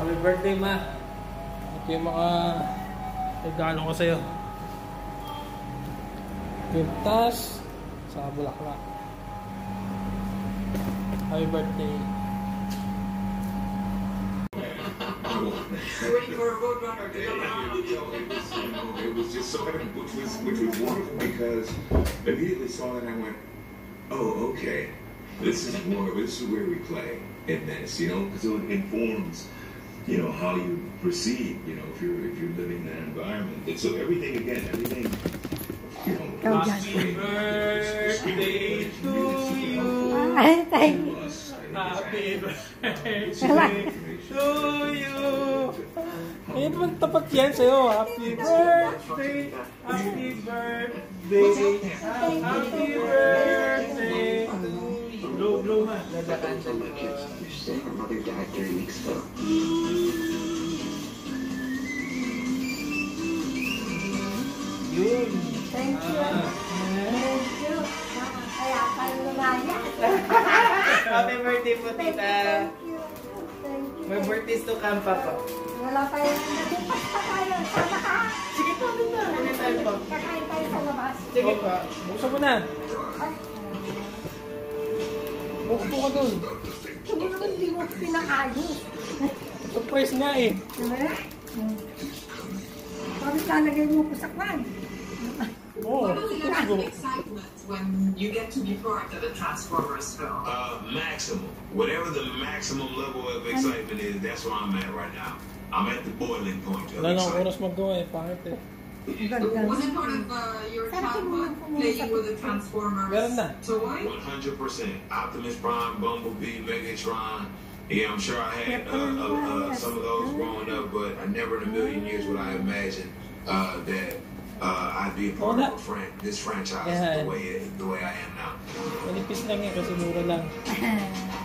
Happy birthday, ma. Ito yung mga regalo ko sa'yo. Pintas sa bulaklak. Happy birthday. waiting for a roadrunner to come around. You know, it was, you know, it was just so which was which was wonderful because immediately saw it and I went, oh, okay, this is more, this is where we play in this, you know, because it informs, you know, how you proceed, you know, if you're if you're living that environment. And so everything again, everything, you know, Oh, was yeah. Birthday to you. Thank you. Us, I think, Happy birthday to you. Ayun naman tapat yan sa'yo. Happy birthday. Happy birthday. Happy birthday. My kids understand her mother died weeks ago. Yun. Thank you. Thank you. Kaya tayo lumaya. Happy birthday po, tita. Thank you. Thank you. May birthdays to come pa po. Wala pa yung nagbukas pa tayo. Sama ka. Sige po, tita. Anytime po. Kakain tayo sa labas. Sige po. Buksan mo na. Ay, Buksan ka dun. hindi naman hindi mo pinakayos. Surprise nga eh. Diba? Hmm. Bakit lalagay mo ko sa kwan? Oo. What was the level of excitement when you get to be part of a Transformers film? Uh, maximum. Whatever the maximum level of excitement is, that's where I'm at right now. I'm at the boiling point of nang excitement. oras magawa eh. Pangit eh. Ganda. Was it part of uh, your childhood playing with the Transformers toy? 100%. Optimus Prime, Bumblebee, Megatron. Yeah, I'm sure I had uh, uh, uh, some of those growing up, but I never in a million years would I imagine uh, that uh, I'd be a part of a fran- this franchise Yeah. the way it, the way I am now. Manipis lang yan kasi mura lang.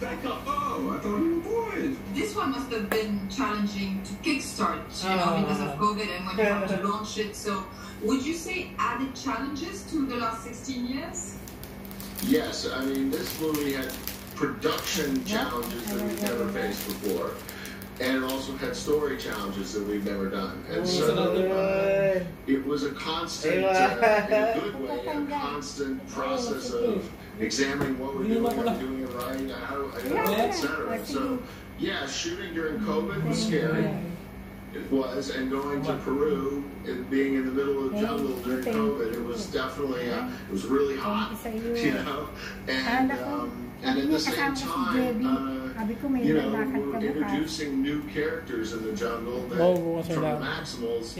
Back up. Oh, I thought you were boys. This one must have been challenging to kickstart, you know, ah. because of COVID and when you have to launch it. So, would you say added challenges to the last 16 years? Yes, I mean, this movie had production challenges that we've never faced before. And it also had story challenges that we've never done. And so uh, it was a constant, uh, in a good way, a constant process of examining what we're doing, are we doing it right, how, you know, et cetera. And so, yeah, shooting during COVID was scary. It was, and going to Peru, and being in the middle of the jungle during COVID, it was definitely, uh, it was really hot, you know, and um, and at the same time, Sabi ko may you know, we're introducing new characters in the jungle that Oo, bukas from the. Maximals